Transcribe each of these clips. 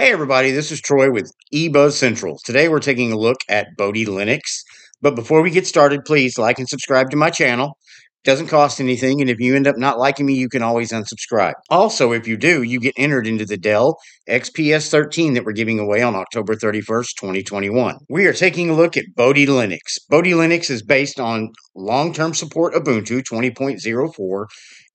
Hey everybody, this is Troy with eBuzz Central. Today we're taking a look at Bodhi Linux. But before we get started, please like and subscribe to my channel. It Doesn't cost anything, and if you end up not liking me, you can always unsubscribe. Also, if you do, you get entered into the Dell XPS 13 that we're giving away on October 31st, 2021. We are taking a look at Bodhi Linux. Bodhi Linux is based on long-term support Ubuntu 20.04,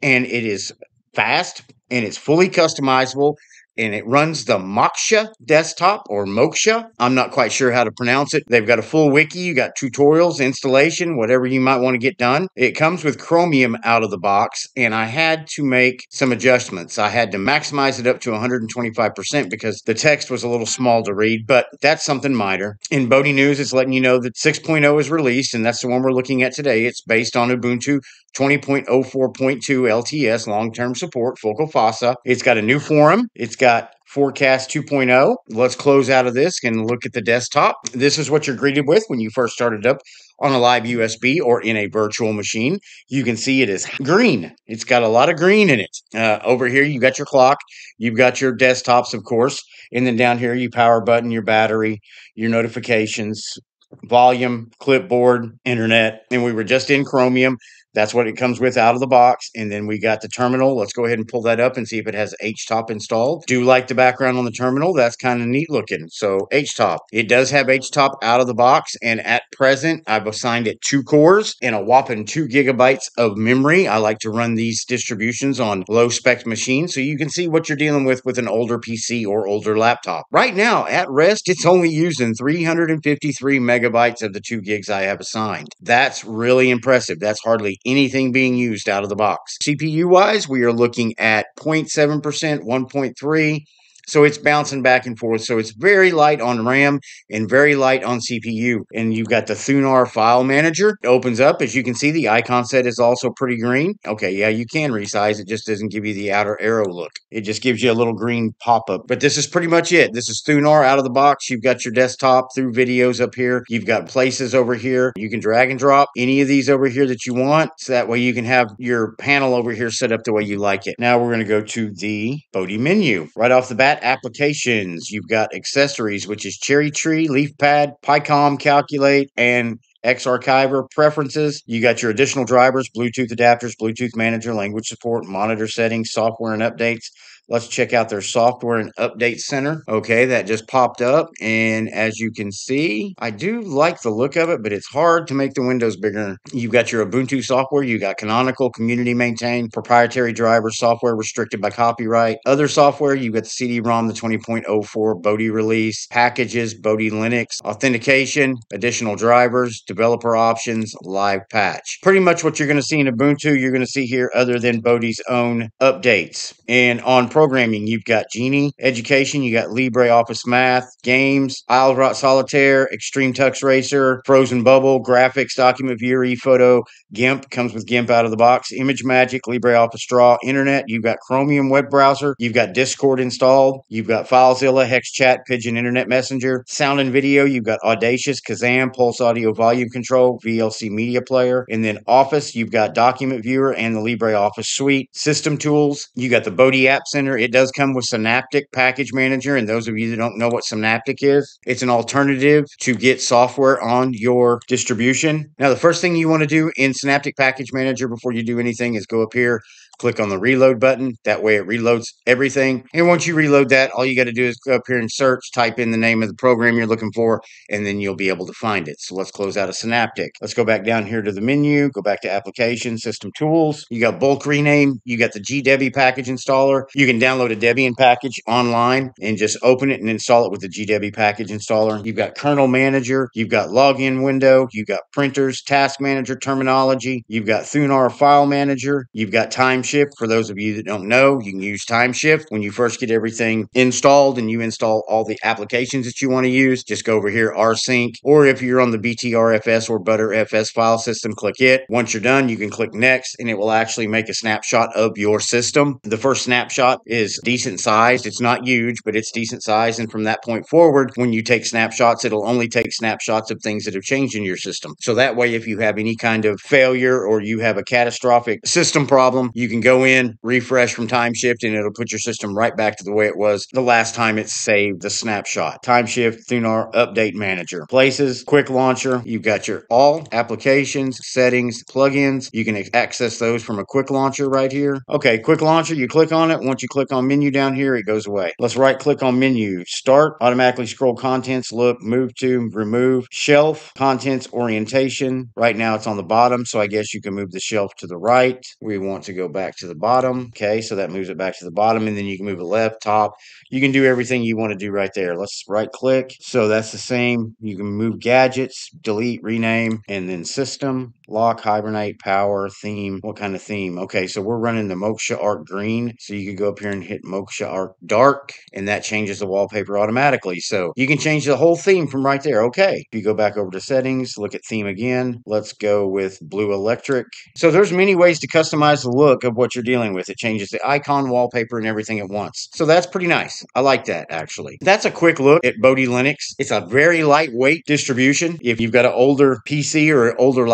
and it is fast and it's fully customizable and it runs the Moksha desktop or Moksha. I'm not quite sure how to pronounce it. They've got a full wiki, you got tutorials, installation, whatever you might want to get done. It comes with Chromium out of the box, and I had to make some adjustments. I had to maximize it up to 125% because the text was a little small to read, but that's something minor. In Bodhi News, it's letting you know that 6.0 is released, and that's the one we're looking at today. It's based on Ubuntu 20.04.2 LTS long term support, Focal Fossa. It's got a new forum. It's got Forecast 2.0. Let's close out of this and look at the desktop. This is what you're greeted with when you first started up on a live USB or in a virtual machine. You can see it is green. It's got a lot of green in it. Uh, over here, you've got your clock. You've got your desktops, of course. And then down here, you power button, your battery, your notifications, volume, clipboard, internet. And we were just in Chromium. That's what it comes with out of the box. And then we got the terminal. Let's go ahead and pull that up and see if it has HTOP installed. Do like the background on the terminal. That's kind of neat looking. So HTOP. It does have HTOP out of the box. And at present, I've assigned it two cores and a whopping two gigabytes of memory. I like to run these distributions on low spec machines so you can see what you're dealing with with an older PC or older laptop. Right now, at rest, it's only using 353 megabytes of the two gigs I have assigned. That's really impressive. That's hardly anything being used out of the box. CPU wise, we are looking at 0.7%, 1.3, so it's bouncing back and forth. So it's very light on RAM and very light on CPU. And you've got the Thunar file manager. It opens up. As you can see, the icon set is also pretty green. Okay, yeah, you can resize. It just doesn't give you the outer arrow look. It just gives you a little green pop-up. But this is pretty much it. This is Thunar out of the box. You've got your desktop through videos up here. You've got places over here. You can drag and drop any of these over here that you want. So that way you can have your panel over here set up the way you like it. Now we're going to go to the Bodhi menu. Right off the bat, applications. You've got accessories, which is Cherry Tree, LeafPad, PyCom, Calculate, and Xarchiver preferences. You got your additional drivers, Bluetooth adapters, Bluetooth manager, language support, monitor settings, software and updates. Let's check out their software and update center. Okay, that just popped up. And as you can see, I do like the look of it, but it's hard to make the windows bigger. You've got your Ubuntu software, you got canonical, community maintained, proprietary drivers, software restricted by copyright. Other software, you've got the CD-ROM, the 20.04 Bodhi release, packages, Bodhi Linux, authentication, additional drivers, developer options, live patch. Pretty much what you're going to see in Ubuntu, you're going to see here other than Bodhi's own updates. And on programming, you've got Geany Education, you got LibreOffice Math, Games, Aisleriot Solitaire, Extreme Tux Racer, Frozen Bubble, Graphics, Document Viewer, ePhoto, GIMP comes with GIMP out of the box, ImageMagick, LibreOffice Draw, Internet, you've got Chromium web browser, you've got Discord installed, you've got FileZilla, HexChat, Pidgin Internet Messenger, sound and video, you've got Audacious, Kazam, Pulse Audio Volume Control, VLC Media Player, and then Office, you've got Document Viewer and the LibreOffice Suite, System Tools, you got the Bodhi App Center Center. It does come with Synaptic Package Manager. And those of you that don't know what Synaptic is, it's an alternative to get software on your distribution. Now, the first thing you want to do in Synaptic Package Manager before you do anything is go up here click on the reload button. That way it reloads everything. And once you reload that, all you got to do is go up here and search, type in the name of the program you're looking for, and then you'll be able to find it. So let's close out of Synaptic. Let's go back down here to the menu, go back to Application, System Tools. You got bulk rename, you got the GDebi package installer. You can download a Debian package online and just open it and install it with the GDebi package installer. You've got kernel manager, you've got login window, you've got printers, task manager terminology, you've got Thunar file manager, you've got time Timeshift. For those of you that don't know, you can use Timeshift when you first get everything installed and you install all the applications that you want to use. Just go over here, rsync, or if you're on the BTRFS or ButterFS file system, click it. Once you're done, you can click next and it will actually make a snapshot of your system. The first snapshot is decent sized. It's not huge, but it's decent size. And from that point forward, when you take snapshots, it'll only take snapshots of things that have changed in your system. So that way, if you have any kind of failure or you have a catastrophic system problem, you can go in, refresh from Timeshift, and it'll put your system right back to the way it was the last time it saved the snapshot. Timeshift, Thunar Update Manager. Places, Quick Launcher. You've got your all applications, settings, plugins. You can access those from a Quick Launcher right here. Okay, Quick Launcher, you click on it. Once you click on menu down here, it goes away. Let's right click on menu. Start, automatically scroll contents, look, move to, remove, shelf, contents, orientation. Right now it's on the bottom, so I guess you can move the shelf to the right. We want to go back to the bottom. Okay, so that moves it back to the bottom, and then you can move it left, top. You can do everything you want to do right there. Let's right click. So that's the same. You can move gadgets, delete, rename, and then system, lock, hibernate, power, theme. What kind of theme? Okay, so we're running the Moksha Arc Green. So you could go up here and hit Moksha Arc Dark, and that changes the wallpaper automatically. So you can change the whole theme from right there. Okay, if you go back over to settings, look at theme again. Let's go with blue electric. So there's many ways to customize the look of what you're dealing with. It changes the icon, wallpaper, and everything at once. So that's pretty nice. I like that actually. That's a quick look at Bodhi Linux. It's a very lightweight distribution. If you've got an older PC or an older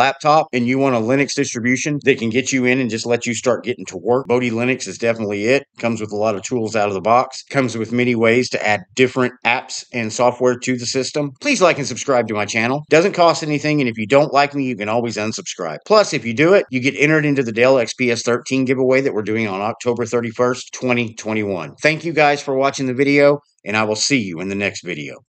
and you want a Linux distribution that can get you in and just let you start getting to work, Bodhi Linux is definitely it. Comes with a lot of tools out of the box. Comes with many ways to add different apps and software to the system. Please like and subscribe to my channel. Doesn't cost anything, and if you don't like me, you can always unsubscribe. Plus, if you do it, you get entered into the Dell XPS 13 giveaway that we're doing on October 31st, 2021. Thank you guys for watching the video, and I will see you in the next video.